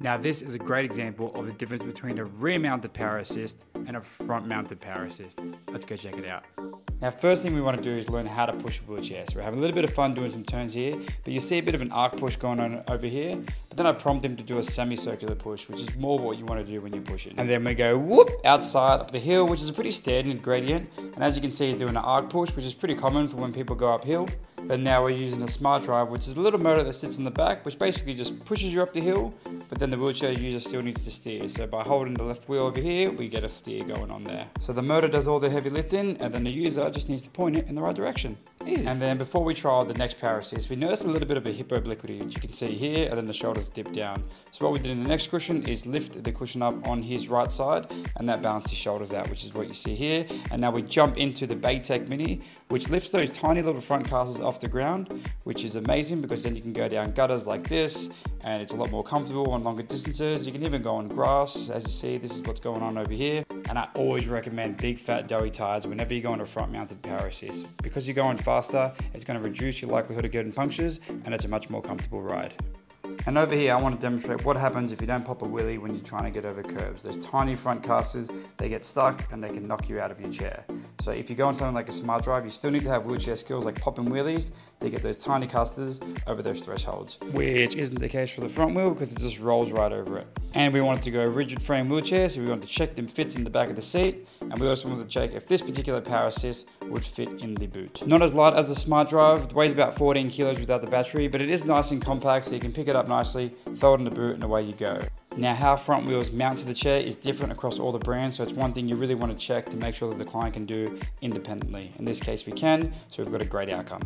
Now this is a great example of the difference between a rear mounted power assist and a front mounted power assist. Let's go check it out. Now first thing we want to do is learn how to push a wheelchair. So we're having a little bit of fun doing some turns here, but you see a bit of an arc push going on over here, but then I prompt him to do a semicircular push, which is more what you want to do when you're pushing. And then we go whoop outside up the hill, which is a pretty standard gradient. And as you can see, he's doing an arc push, which is pretty common for when people go uphill. But now we're using a smart drive, which is a little motor that sits in the back, which basically just pushes you up the hill, but then the wheelchair user still needs to steer. So by holding the left wheel over here, we get a steer going on there. So the motor does all the heavy lifting, and then the user just needs to point it in the right direction. Easy. And then before we try the next power assist, we notice a little bit of a hip obliquity, which you can see here, and then the shoulders dip down. So what we did in the next cushion is lift the cushion up on his right side, and that balances his shoulders out, which is what you see here. And now we jump into the Batec Mini, which lifts those tiny little front casters off the ground, which is amazing because then you can go down gutters like this, and it's a lot more comfortable on longer distances. You can even go on grass, as you see, this is what's going on over here. And I always recommend big fat doughy tires whenever you go on a front mounted power assist. Because you're going faster, it's gonna reduce your likelihood of getting punctures and it's a much more comfortable ride. And over here, I want to demonstrate what happens if you don't pop a wheelie when you're trying to get over curbs. Those tiny front casters, they get stuck and they can knock you out of your chair. So if you go on something like a smart drive, you still need to have wheelchair skills like popping wheelies to get those tiny casters over those thresholds, which isn't the case for the front wheel because it just rolls right over it. And we wanted to go rigid frame wheelchair, so we wanted to check them fits in the back of the seat, and we also wanted to check if this particular power assist would fit in the boot. Not as light as the smart drive, it weighs about 14 kilos without the battery, but it is nice and compact, so you can pick it up nicely, throw it in the boot, and away you go. Now how front wheels mount to the chair is different across all the brands, so it's one thing you really want to check to make sure that the client can do independently. In this case we can, so we've got a great outcome.